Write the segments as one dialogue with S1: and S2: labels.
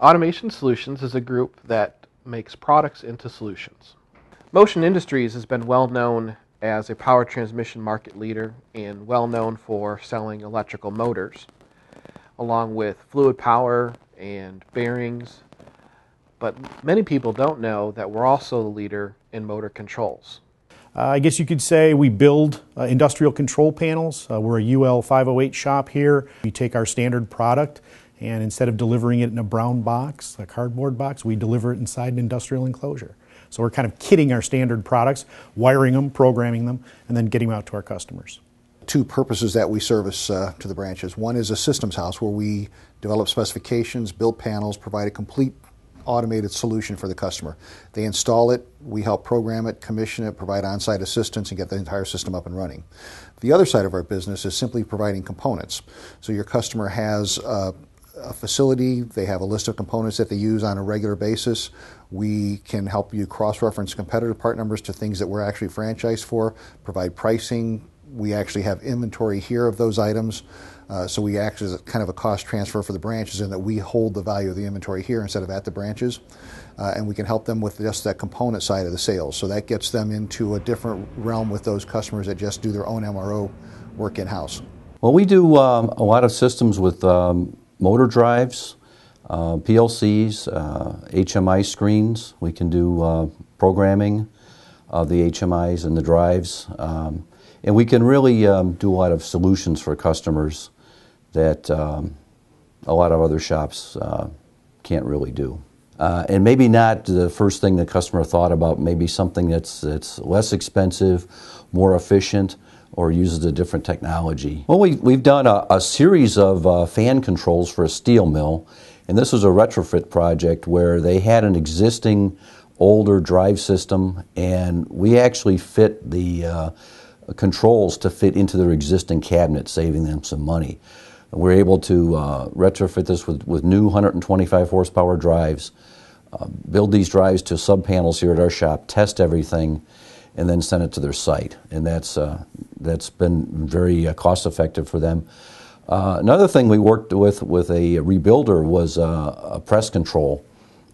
S1: Automation Solutions is a group that makes products into solutions. Motion Industries has been well known as a power transmission market leader and well known for selling electrical motors, along with fluid power and bearings. But many people don't know that we're also the leader in motor controls.
S2: Uh, I guess you could say we build uh, industrial control panels. Uh, we're a UL 508 shop here. We take our standard product and instead of delivering it in a brown box, a cardboard box, we deliver it inside an industrial enclosure. So we're kind of kitting our standard products, wiring them, programming them, and then getting them out to our customers.
S3: Two purposes that we service uh, to the branches. One is a systems house where we develop specifications, build panels, provide a complete automated solution for the customer. They install it, we help program it, commission it, provide on site assistance, and get the entire system up and running. The other side of our business is simply providing components. So your customer has uh, a facility, they have a list of components that they use on a regular basis. We can help you cross reference competitor part numbers to things that we're actually franchised for, provide pricing. We actually have inventory here of those items. Uh, so we act as kind of a cost transfer for the branches in that we hold the value of the inventory here instead of at the branches. Uh, and we can help them with just that component side of the sales. So that gets them into a different realm with those customers that just do their own MRO work in house.
S4: Well, we do um, a lot of systems with um, motor drives, uh, PLCs, uh, HMI screens. We can do uh, programming of the HMIs and the drives. Um, and we can really um, do a lot of solutions for customers that um, a lot of other shops uh, can't really do. Uh, and maybe not the first thing the customer thought about, maybe something that's, that's less expensive, more efficient, or uses a different technology. Well, we, we've done a, a series of uh, fan controls for a steel mill, and this was a retrofit project where they had an existing older drive system, and we actually fit the uh, controls to fit into their existing cabinet, saving them some money. We're able to uh, retrofit this with, with new 125 horsepower drives, uh, build these drives to sub panels here at our shop, test everything, and then send it to their site. And that's, uh, that's been very uh, cost effective for them. Uh, another thing we worked with with a rebuilder was uh, a press control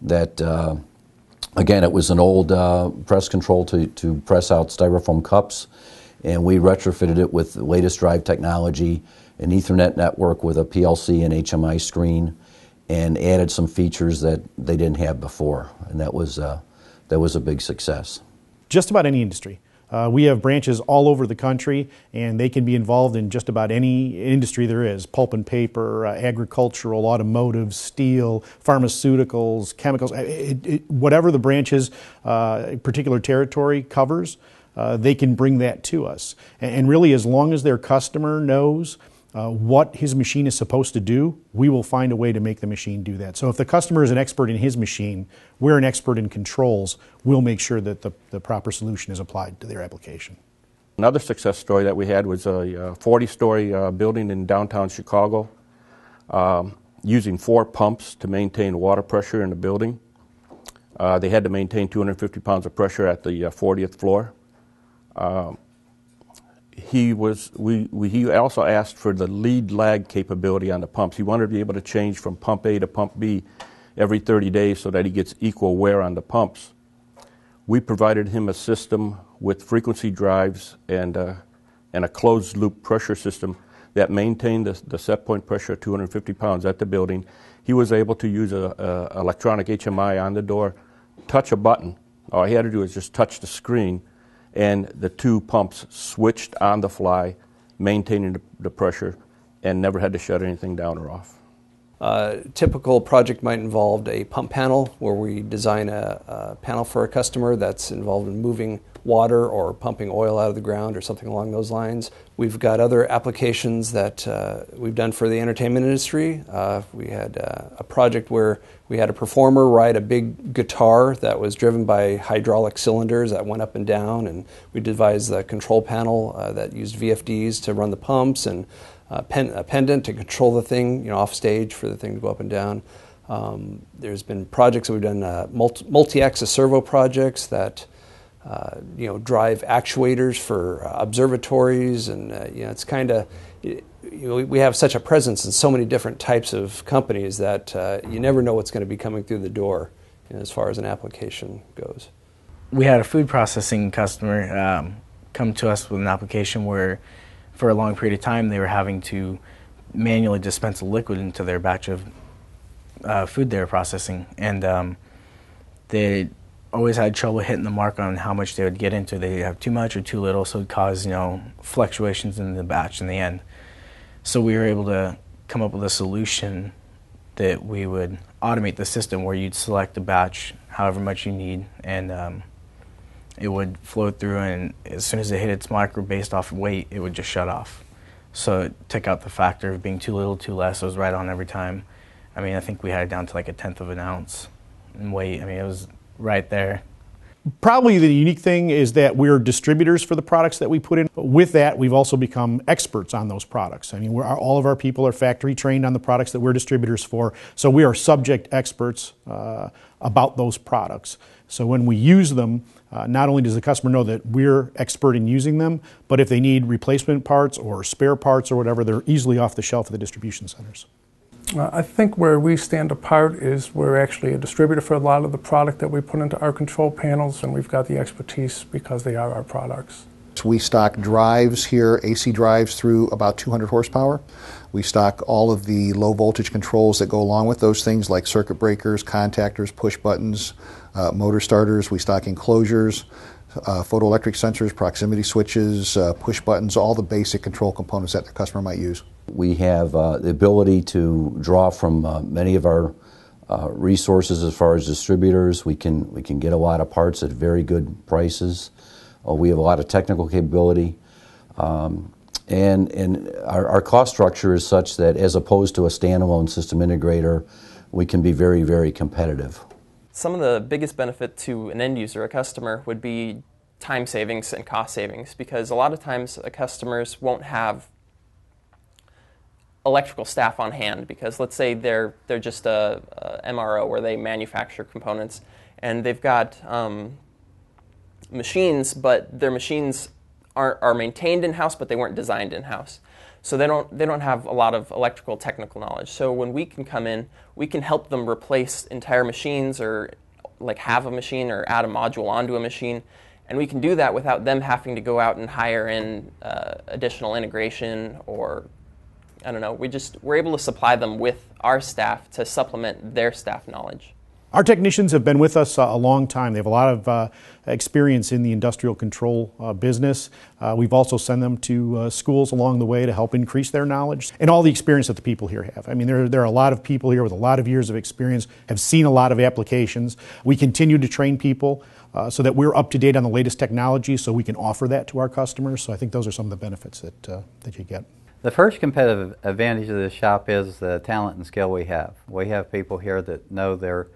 S4: that, uh, again, it was an old uh, press control to, to press out styrofoam cups, and we retrofitted it with the latest drive technology, an Ethernet network with a PLC and HMI screen, and added some features that they didn't have before, and that was, that was a big success
S2: just about any industry. Uh, we have branches all over the country, and they can be involved in just about any industry there is pulp and paper, uh, agricultural, automotive, steel, pharmaceuticals, chemicals, it, it, whatever the branch's uh, particular territory covers, uh, they can bring that to us. And, and really, as long as their customer knows uh, what his machine is supposed to do, we will find a way to make the machine do that. So if the customer is an expert in his machine, we're an expert in controls, we'll make sure that the, the proper solution is applied to their application.
S5: Another success story that we had was a 40 story uh, building in downtown Chicago um, using four pumps to maintain water pressure in the building. Uh, they had to maintain 250 pounds of pressure at the 40th uh, floor. Um, he was we, we, he also asked for the lead lag capability on the pumps. He wanted to be able to change from pump A to pump B every 30 days so that he gets equal wear on the pumps. We provided him a system with frequency drives and uh, and a closed loop pressure system that maintained the, the, set point pressure of 250 pounds at the building. He was able to use a, a electronic HMI on the door, touch a button. All he had to do was just touch the screen and the two pumps switched on the fly, maintaining the, pressure, and never had to shut anything down or off.
S6: Uh, typical project might involve a pump panel where we design a, a, panel for a customer that's involved in moving water or pumping oil out of the ground or something along those lines. We've got other applications that uh, we've done for the entertainment industry. Uh, we had uh, a project where we had a performer ride a big guitar that was driven by hydraulic cylinders that went up and down, and we devised the control panel uh, that used VFDs to run the pumps and pen, a pendant to control the thing, you know, off stage for the thing to go up and down. Um, there's been projects that we've done, uh, multi-axis servo projects that uh, you know, drive actuators for uh, observatories, and uh, you know, it's kind of you know, we have such a presence in so many different types of companies that uh, you never know what's going to be coming through the door you know, as far as an application goes.
S7: We had a food processing customer um, come to us with an application where, for a long period of time, they were having to manually dispense a liquid into their batch of uh, food they were processing, and um, they always had trouble hitting the mark on how much they would get into. They'd have too much or too little, so it caused you know fluctuations in the batch in the end. So we were able to come up with a solution that we would automate the system where you'd select a batch however much you need and um, it would flow through and as soon as it hit its marker based off of weight it would just shut off. So it took out the factor of being too little too less. It was right on every time. I mean i think we had it down to like a tenth of an ounce in weight. I mean it was right there
S2: Probably the unique thing is that we're distributors for the products that we put in. With that, we've also become experts on those products. I mean, all of our people are factory trained on the products that we're distributors for, so we are subject experts uh, about those products. So when we use them, uh, not only does the customer know that we're expert in using them, but if they need replacement parts or spare parts or whatever, they're easily off the shelf at the distribution centers.
S8: Uh, I think where we stand apart is we're actually a distributor for a lot of the product that we put into our control panels, and we've got the expertise because they are our products.
S3: We stock drives here, AC drives through about 200 horsepower. We stock all of the low voltage controls that go along with those things like circuit breakers, contactors, push buttons, uh, motor starters. We stock enclosures, uh, photoelectric sensors, proximity switches, uh, push buttons, all the basic control components that the customer might use.
S4: We have uh, the ability to draw from uh, many of our uh, resources as far as distributors. We can, we can get a lot of parts at very good prices. Uh, we have a lot of technical capability. Um, and and our, our cost structure is such that as opposed to a standalone system integrator, we can be very, very competitive.
S9: Some of the biggest benefit to an end user, a customer, would be time savings and cost savings because a lot of times customers won't have electrical staff on hand because let's say they're they're just a, a MRO where they manufacture components and they've got um, machines, but their machines are are maintained in house, but they weren't designed in house. So they don't they don't have a lot of electrical technical knowledge. So when we can come in, we can help them replace entire machines or like have a machine or add a module onto a machine. And we can do that without them having to go out and hire in uh, additional integration or I don't know. We just we're able to supply them with our staff to supplement their staff knowledge.
S2: Our technicians have been with us uh, a long time. They have a lot of uh, experience in the industrial control uh, business. Uh, we've also sent them to uh, schools along the way to help increase their knowledge and all the experience that the people here have. I mean, there, there are a lot of people here with a lot of years of experience, have seen a lot of applications. We continue to train people so that we're up to date on the latest technology so we can offer that to our customers. So I think those are some of the benefits that, that you get.
S10: The first competitive advantage of this shop is the talent and skill we have. We have people here that know they're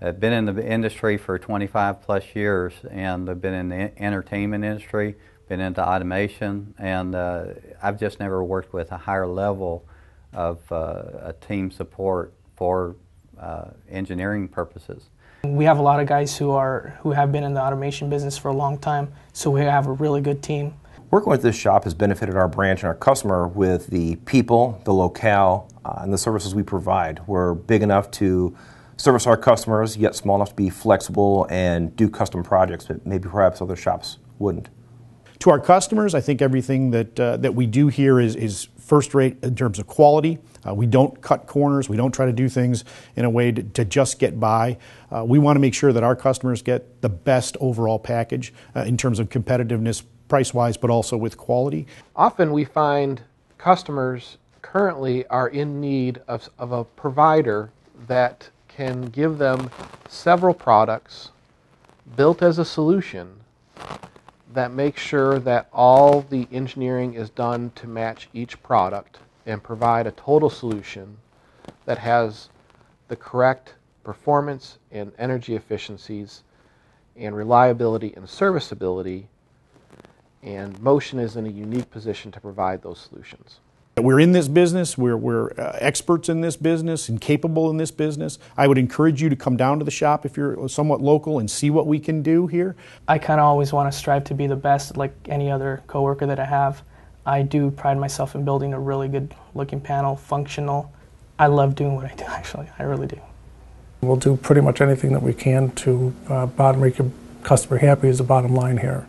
S10: have been in the industry for 25 plus years and I've been in the entertainment industry, been into automation, and uh, I've just never worked with a higher level of uh, a team support for uh, engineering purposes.
S11: We have a lot of guys who are who have been in the automation business for a long time, so we have a really good team.
S12: Working with this shop has benefited our branch and our customer with the people, the locale, uh, and the services we provide. We're big enough to service our customers, yet small enough to be flexible and do custom projects that maybe perhaps other shops wouldn't.
S2: To our customers, I think everything that, uh, that we do here is, is first rate in terms of quality. Uh, we don't cut corners. We don't try to do things in a way to, to just get by. Uh, we want to make sure that our customers get the best overall package uh, in terms of competitiveness price wise, but also with quality.
S1: Often we find customers currently are in need of, of a provider that can give them several products built as a solution that makes sure that all the engineering is done to match each product and provide a total solution that has the correct performance and energy efficiencies and reliability and serviceability and Motion is in a unique position to provide those solutions.
S2: We're in this business, we're, we're uh, experts in this business and capable in this business. I would encourage you to come down to the shop if you're somewhat local and see what we can do here.
S11: I kind of always want to strive to be the best, like any other coworker that I have. I do pride myself in building a really good looking panel, functional. I love doing what I do, actually. I really do.
S8: We'll do pretty much anything that we can to uh, bottom make your customer happy is the bottom line here.